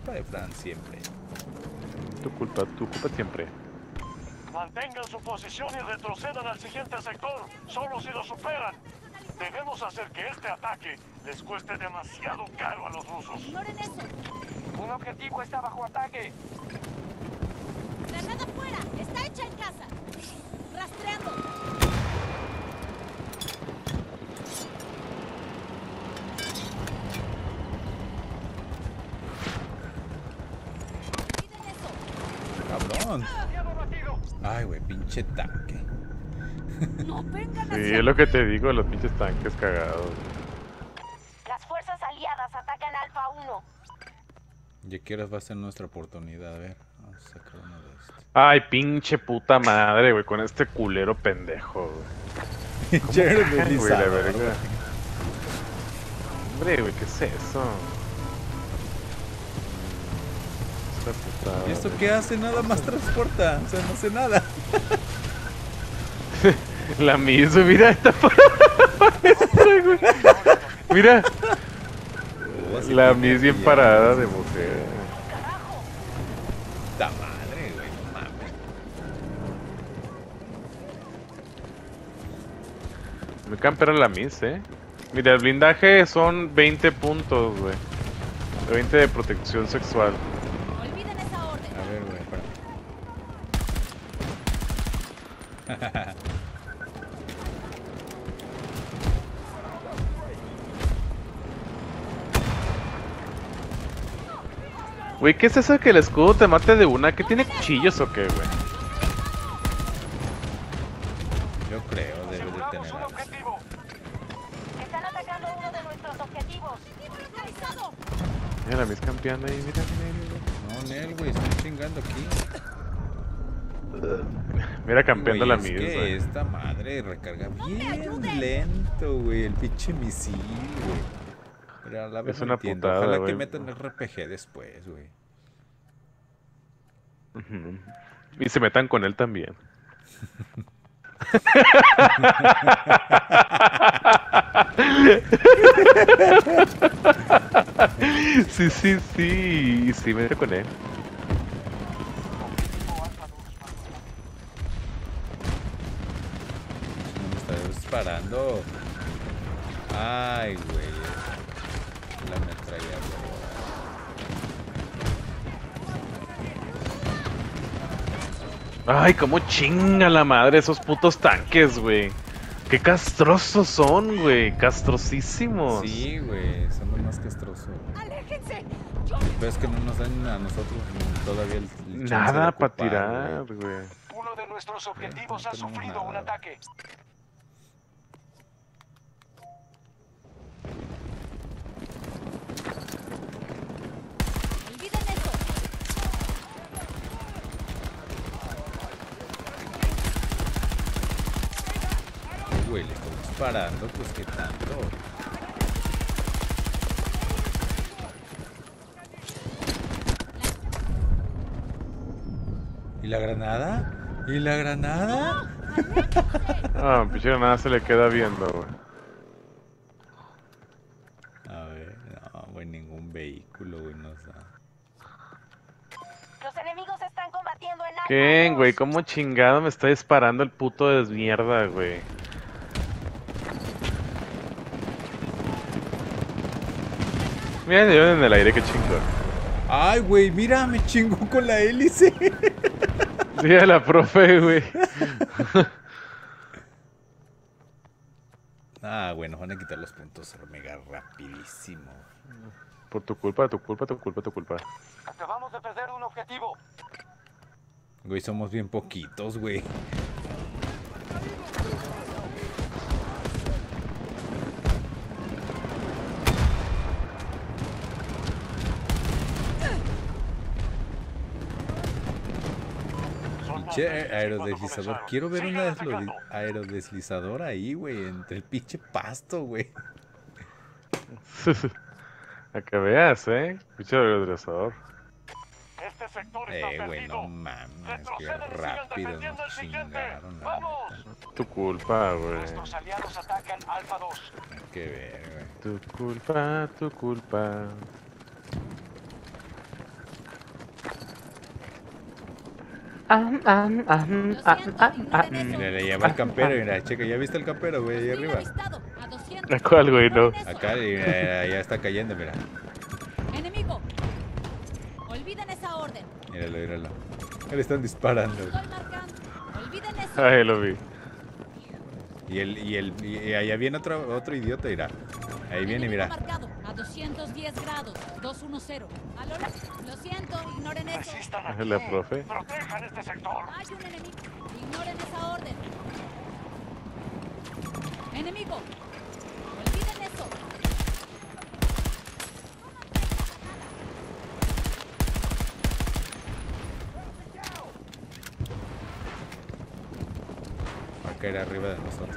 culpa de Fran siempre. Tu culpa, tu culpa siempre. Mantengan su posición y retrocedan al siguiente sector, solo si lo superan. Debemos hacer que este ataque les cueste demasiado caro a los rusos. Ignoren eso. Un objetivo está bajo ataque. Granada fuera. Está hecha en casa. Rastreando. Olviden eso. Cabrón. Aliado batido. Ay, güey, pinche tanque. No vengan Sí, hacia es lo que te digo, los pinches tanques cagados. Las fuerzas aliadas atacan Alfa 1. Ya que horas va a ser nuestra oportunidad. A ver, vamos a sacar uno de estos. Ay, pinche puta madre, güey, con este culero pendejo, güey. Jared. Hombre, güey, ¿qué es eso? ¿Y esto qué hace? Nada más transporta. O sea, no hace nada. La misma, mira, está güey. Mira, la mis bien parada de mujer. Puta madre, güey, no mames. Me campera la mis, eh. Mira, el blindaje son 20 puntos, güey. 20 de protección sexual. Güey, ¿qué es eso de que el escudo te mate de una? ¿Que tiene cuchillos o qué, güey? Yo creo, debe de tener algo. Están atacando uno de nuestros objetivos. Mira la mis campeando ahí, mira, mira, No, Nel, güey, estoy chingando aquí. mira. Mira campeando Güey, la es mis, que güey. esta madre recarga bien lento, güey. El pinche misil, güey. Pero a la vez Es una entiendo. putada, Ojalá que güey. metan RPG después, güey. Y se metan con él también. sí, sí, sí. Sí, mete con él. Me está disparando. Ay, güey. La ametralladora. Ay, cómo chinga la madre esos putos tanques, güey. Qué castrosos son, güey. Castrosísimos. Sí, güey. Son los más castrosos. ¡Aléjense! ¡Yo Pero es que no nos dan a nosotros todavía el, el Nada para tirar, güey. Uno de nuestros objetivos ha no sufrido un ataque. olviden eso. Güey, le estoy disparando, pues qué tanto. ¿Y la granada? ¿Y la granada? Ah, pinche nada se le queda viendo, güey. A ver, no, güey, ningún vehículo, güey, no sé. Los enemigos están combatiendo en Alfa ¿Qué, 2. güey? ¿Cómo chingado me está disparando el puto de mierda, güey? Mira, yo en el aire, qué chingón. Ay, güey, mira, me chingó con la hélice. Mira la profe, güey. Ah, güey, nos van a quitar los puntos mega rapidísimo. Por tu culpa, tu culpa, tu culpa, tu culpa. Acabamos de perder un objetivo. Güey, somos bien poquitos, güey. Pinche aerodeslizador. Quiero ver una atacando. deslo- aerodeslizador ahí, güey, entre el pinche pasto, güey. A que veas, eh. Pinche regresador. Este sector está Eh, güey, no mames, qué rápido defendiendo el nos siguiente. chingaron, la ¡Vamos! Tu culpa, güey. Nuestros aliados atacan Alfa 2. Hay que ver, güey. Tu culpa, tu culpa. ah, ah, ah, Lo ah, siento, ah, ah. ignoren eso. Mira, le llama el campero, mira, checa, ¿ya viste el campero, güey, ahí arriba? a 200. ¿Cuál, güey? No. Acá, y mira, ya está cayendo, mira. Enemigo. Olviden esa orden. Míralo, míralo. Le están disparando. Ay, lo vi. Y el, y el, y allá viene otro, otro idiota, mira. Ahí viene, mira. marcado a 210 grados. 210. A lo, lo siento, ignoren eso. Resistan Es aquí. la profe. Protejan este sector. Hay un enemigo. Ignoren esa orden. Enemigo. Olviden eso. Va a caer arriba de nosotros.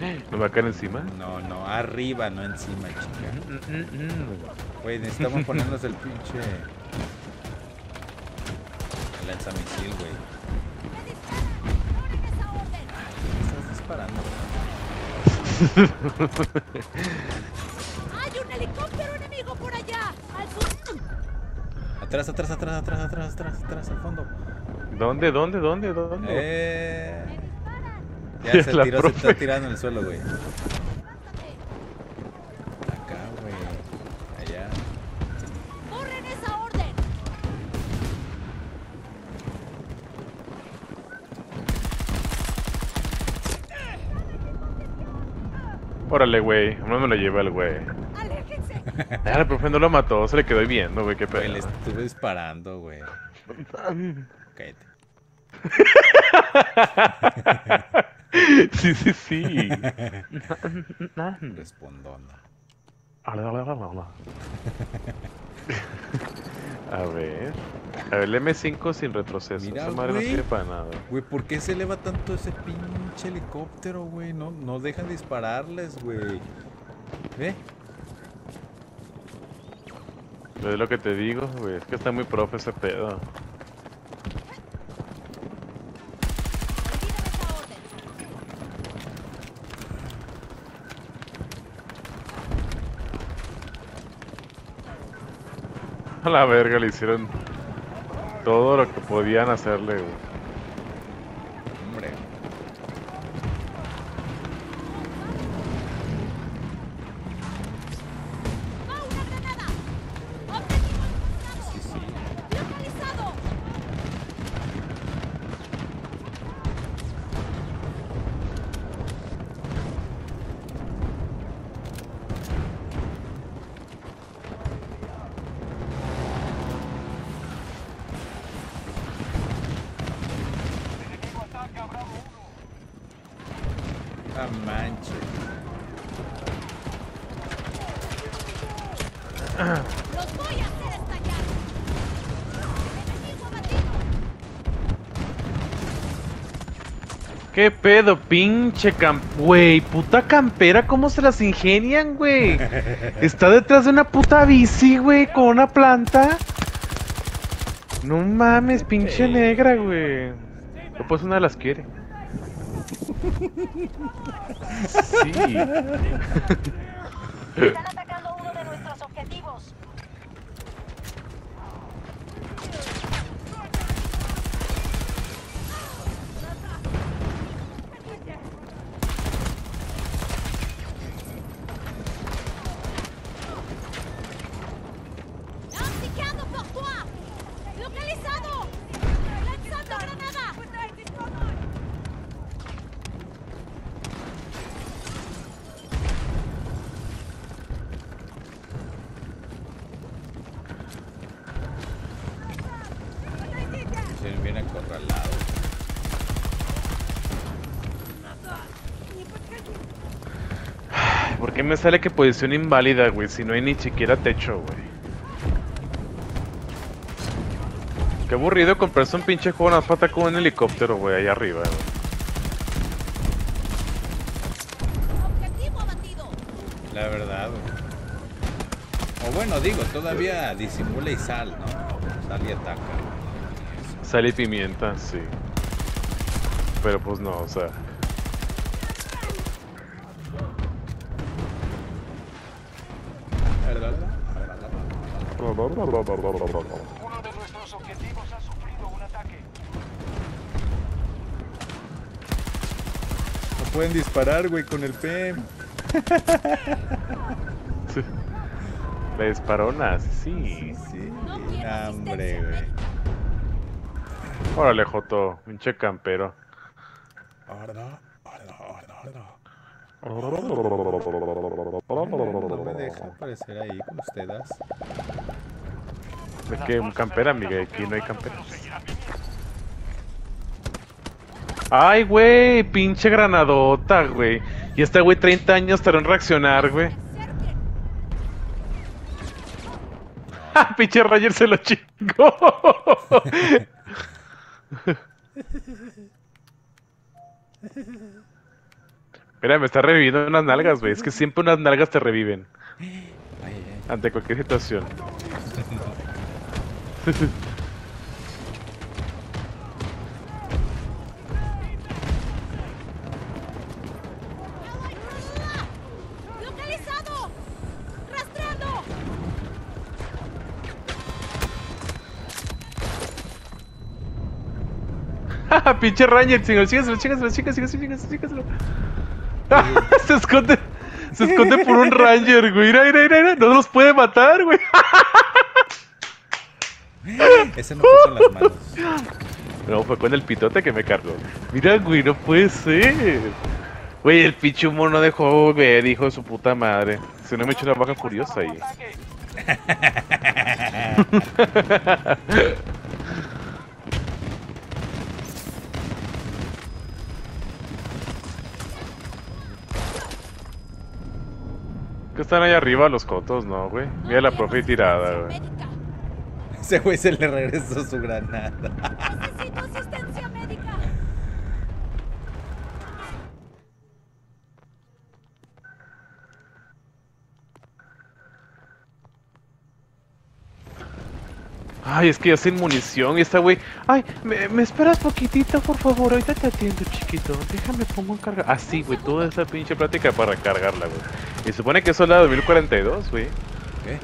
¿Me va a caer encima? No, no, arriba, no encima, chica. Mm, mm, mm. Güey, necesitamos ponernos el pinche. El lanzamisil, güey. Me disparan. Ignoren esa orden. ¿Qué estás disparando? Hay un helicóptero enemigo por allá. Al sur. Atrás, atrás, atrás, atrás, atrás, atrás, atrás, al fondo. ¿Dónde, dónde, dónde, dónde? Eh. Ya se La tiró, se está tirando en el suelo, güey. Acá, güey. Allá. Corren esa orden. Órale, güey. No me lo lleva el güey. Aléjense. Ah, el profe no lo mató, se le quedó viendo, güey, qué Güey, le pedo. estuve disparando, güey. Cállate. Sí, sí, sí. Respondona. A ver. A ver, el M5 sin retroceso. Mira, Esa madre no güey. sirve para nada. Güey, ¿por qué se eleva tanto ese pinche helicóptero, güey? No, no dejan dispararles, güey. Pero es lo que te digo, güey. Es que está muy profe ese pedo. Olviden esa orden. La verga le hicieron todo lo que podían hacerle. 1. Ah, manche. ¡Los voy a hacer estallar! ¡Enemigo abatido! ¿Qué pedo, pinche camp... Güey, puta campera, ¿cómo se las ingenian, güey? Está detrás de una puta bici, güey, con una planta. No mames, pinche negra, güey. O pues una de las quiere. Sí. ¿Por qué me sale que posición inválida, güey? Si no hay ni siquiera techo, güey. Qué aburrido comprarse un pinche juego nada más para con un helicóptero, güey, allá arriba, güey. La verdad, güey. O bueno, digo, todavía disimula y sal, ¿no? Sal y ataca. Sal y pimienta, sí. Pero pues no, o sea. Uno de nuestros objetivos ha sufrido un ataque. No pueden disparar, güey, con el PM. Le disparó una, sí. Sí, no hombre, güey. Órale, Joto, pinche campero. Ahora, ahora, ahora, ahora. No me deja aparecer ahí con ustedes. Es que un campera, amiga, aquí no hay camperas. Ay, güey, pinche granadota, güey. Y este güey 30 años tardó en reaccionar, güey. ¡Ja! pinche Roger se lo chingó. Mira, me está reviviendo unas nalgas, güey. Es que siempre unas nalgas te reviven ante cualquier situación. ¡Ja! pinche Ranger, síguelo, síguelo, síguelo, síguelo, síguelo, síguelo. se esconde. Se esconde por un Ranger, güey. Mira, mira, mira. No los puede matar, güey. Ese no fue con las manos. No, fue con el pitote que me cargó. Mira, güey, no puede ser. Güey, el pinche humo no dejó ver, hijo de su puta madre. Se no me echó una baja furiosa ahí. Que están ahí arriba los cotos, ¿no, güey? Mira la profe tirada, güey. Ese güey se le regresó su granada. Necesito asistencia médica. Ay, es que ya sin munición y esta güey. Ay, ¿me, me esperas poquitito, por favor. Ahorita te atiendo, chiquito. Déjame pongo en carga. Así, güey, toda esa pinche plática para recargarla, güey. Y supone que eso es la 2042, güey. ¿Qué?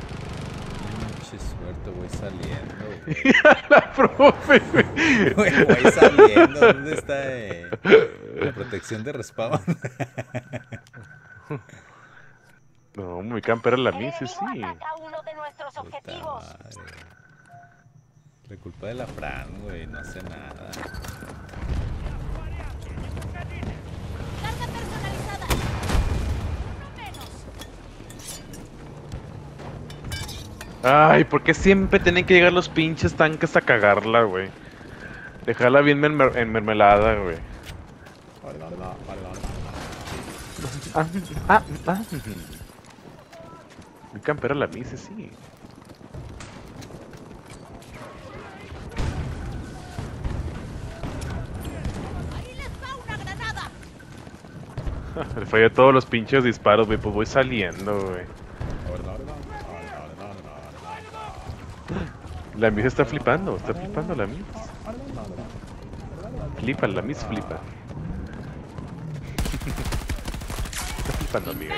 Saliendo. la profe, güey. Saliendo. ¿Dónde está eh, la protección de respawn? No, muy campera la mía, sí, uno de nuestros Puta objetivos. madre. La culpa de la Fran, güey, no hace nada. Carga personalizada. Uno menos. Ay, ¿por qué siempre tienen que llegar los pinches tanques a cagarla, güey? Dejarla bien en mermelada, güey. Ah, ah, ah. Muy campera la mía, sí. Le fallé todos los pinches disparos, güey. Pues voy saliendo, güey. La Miss está flipando, está flipando la Miss. Flipa, la Miss flipa. está flipando, amiga.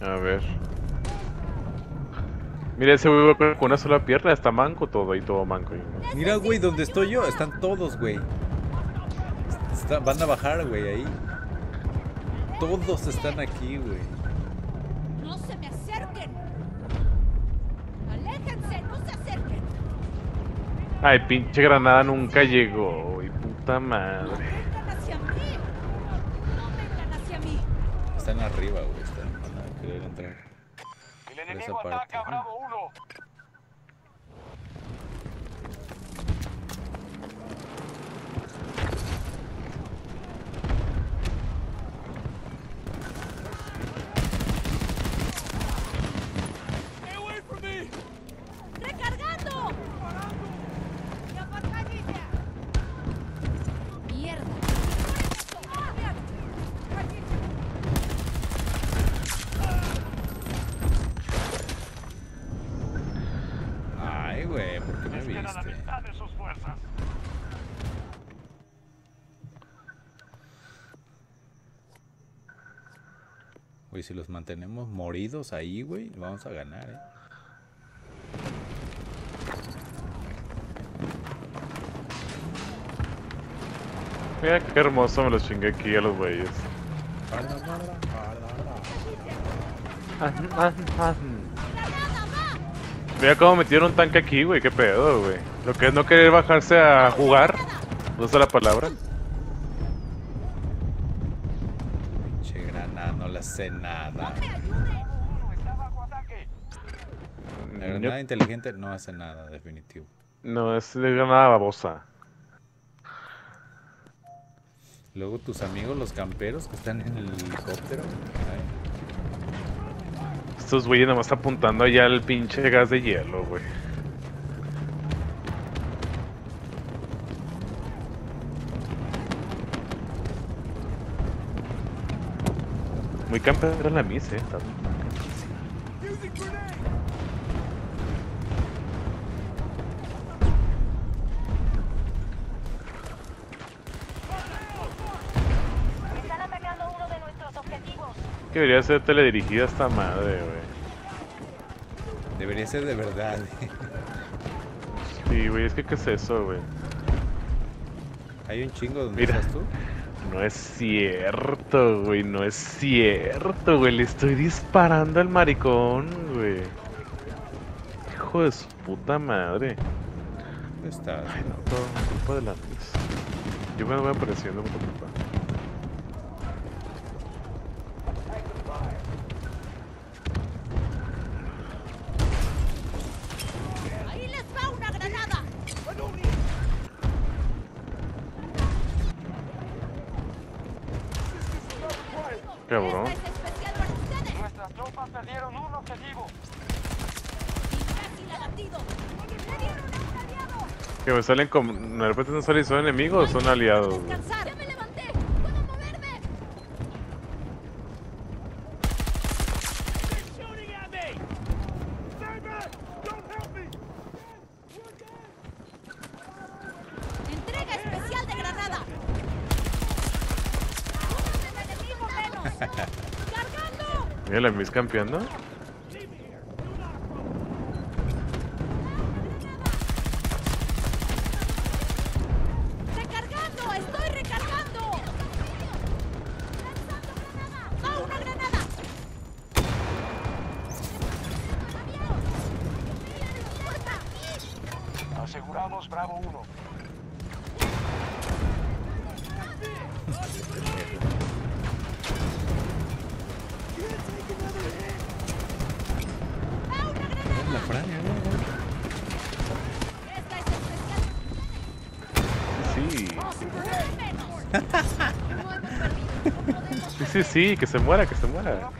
A ver. Mira, ese güey con una sola pierna, está manco todo y todo manco. Mira, güey, donde estoy yo, están todos, güey. Está- van a bajar, güey, ahí. Todos están aquí, güey. Ay, pinche granada nunca llegó, güey. Puta No madre. vengan hacia mí. No vengan hacia mí. Están arriba, güey. Están, van a querer entrar. El enemigo parte. ataca a Bravo 1. ¡Recargando! ¡Mierda! Ay, güey, ¿por qué me Les queda la viste? mitad de sus fuerzas. Güey, si los mantenemos moridos ahí, güey, vamos a ganar, eh. Mira qué hermoso me los chingué aquí a los güeyes. Mira cómo metieron un tanque aquí, güey, qué pedo, güey. Lo que es no querer bajarse a jugar. No sé la palabra. Sé nada. La granada inteligente no hace nada, definitivo. No, es de granada babosa. Luego tus amigos, los camperos que están en el helicóptero. ay, Estos güeyes nomás apuntando allá al pinche gas de hielo, güey. Muy campera la misa, eh. Que debería ser teledirigida esta madre, güey. Debería ser de verdad. Sí, güey, es que ¿qué es eso, güey? Hay un chingo donde Mira. estás tú. No es cierto, güey, no es cierto, güey. Le estoy disparando al maricón, güey. Hijo de su puta madre. ¿Dónde estás? Ay, no, todo culpa de la luz. Yo me voy apareciendo por culpa. Cabrón. Esta es especial para ustedes. Nuestras tropas perdieron un objetivo. Imbécil abatido. ¡Le dieron a un aliado! Que me salen como. De repente no salen, ¿son enemigos o son aliados? Descansar. ¡Ya me levanté! ¡Puedo moverme! ¡Entrega especial de granada! ¡Un enemigo menos! ¡Cargando! Mira la mis campeando. La. Sí. Sí, sí, que se muera, que se muera.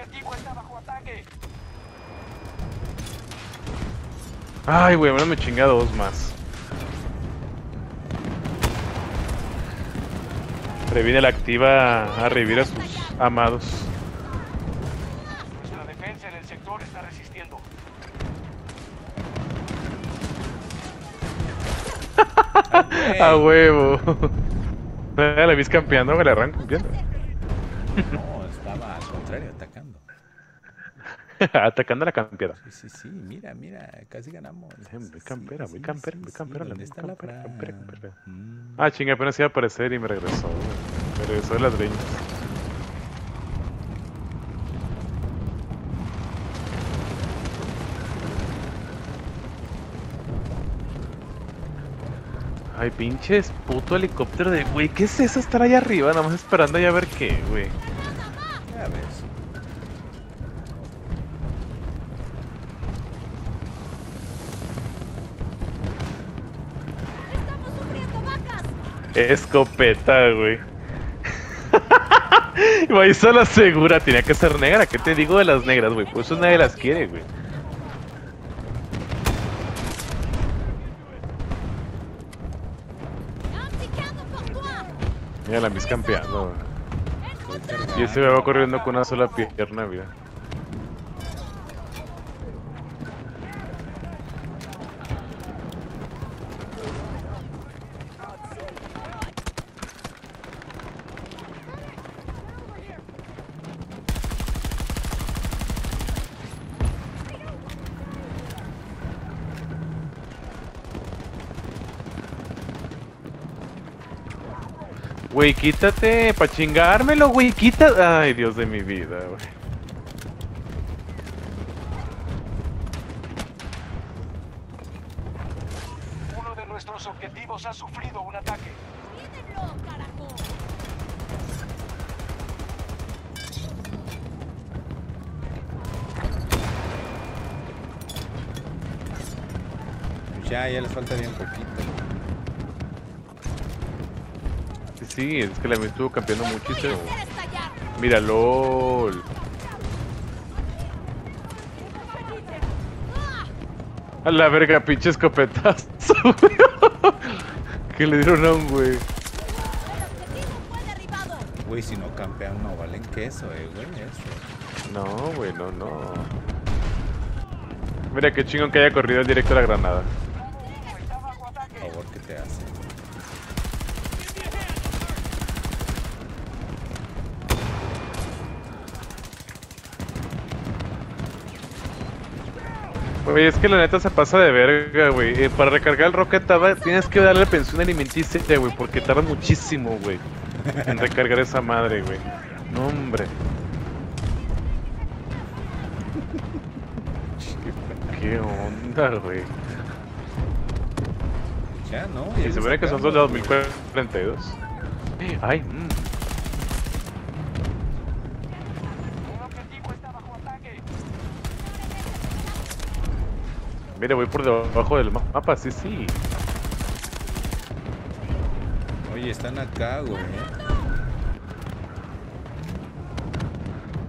Ay, güey, ahora me chinga dos más. Previne la activa a revivir a sus amados. A huevo. La vis campeando, me la arranco campeando. No, estaba al contrario, atacando. Atacando a la campeada. Sí, sí, sí, mira, mira, casi ganamos. Sí, muy campera, sí, muy campera, sí, muy campera, la ¿Dónde neta, está la campera, campera, campera. Mm. Ah, chinga, apenas iba a aparecer y me regresó. Me regresó de las greñas. Ay, pinches puto helicóptero de... Güey, ¿qué es eso estar allá arriba? Nada más esperando ahí a ver qué, güey. Ya ves. ¡Estamos sufriendo vacas! Escopeta, güey. Güey, la segura, tenía que ser negra. ¿Qué te digo de las negras, güey? Pues eso nadie las quiere, güey. Mira la mis campeando. Y ese va corriendo con una sola pierna, mira. Güey, quítate, pa' chingármelo, güey, quítate. Ay, Dios de mi vida, güey. Uno de nuestros objetivos ha sufrido un ataque. Ya, ya les falta bien poquito. Sí, es que la mía estuvo campeando Voy muchísimo. Mira, LOL. A la verga, pinche escopetazo. que le dieron a un güey. El. Güey, si no campean, no valen queso, eh, güey. Eso. No, güey, no, no. Mira qué chingón que haya corrido directo a la granada. Favor que te hace. Güey, es que la neta se pasa de verga, güey. Eh, para recargar el Rocket tienes que darle pensión alimenticia, güey, porque tarda muchísimo, güey, en recargar esa madre, güey. No, hombre. ¿Qué onda, güey? Ya, ¿no? Y Ya se le supone que son dos de güey. 2042. Ay, mm. Un objetivo está bajo ataque. Mira, voy por debajo del ma- mapa, sí, sí. Oye, están acá, güey.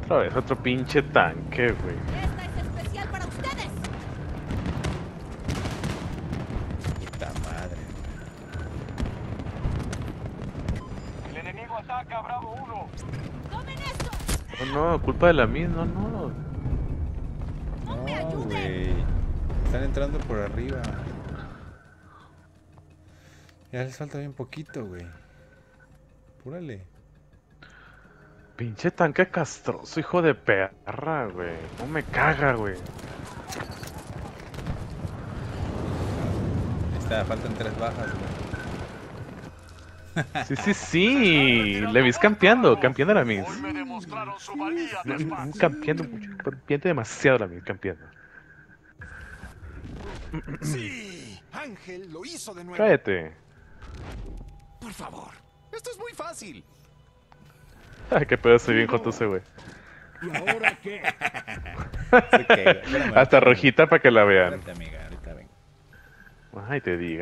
Otra vez, otro pinche tanque, güey. Esta es especial para ustedes. Puta madre. El enemigo ataca Bravo 1. ¡Tomen esto! No, no, culpa de la mía, no, no. ¡No me No, ayuden! güey. Están entrando por arriba. Ya les falta bien poquito, güey. Púrale. Pinche tanque castroso, hijo de perra, güey. No me caga, güey. Ahí está, faltan tres bajas, güey. Sí, sí, sí. Le vis campeando, campeando la mis. Campeando mucho, campeando demasiado la mis, campeando. Sí, Ángel lo hizo de nuevo. Cállate. Por favor. Esto es muy fácil. Ay, qué pedo, soy bien joto ese, güey. ¿Y ahora qué? Espérame, Hasta rojita para que la vean. Espérate, amiga, ahorita vengo. Ay, te diga.